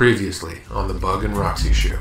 Previously on the Bug and Roxy show.